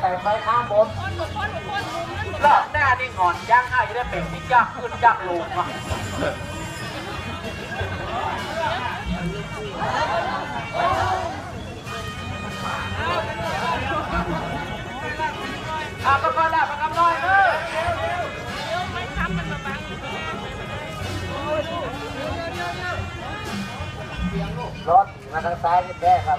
ไปข้างบนรอบหน้านี่งอนย่างให้ได้เป็นที่ยากขึ้นยากลงอะอะก็ก็ได้ประกำน้อยเด้อรถมาทางซ้ายนี่แท้ครับ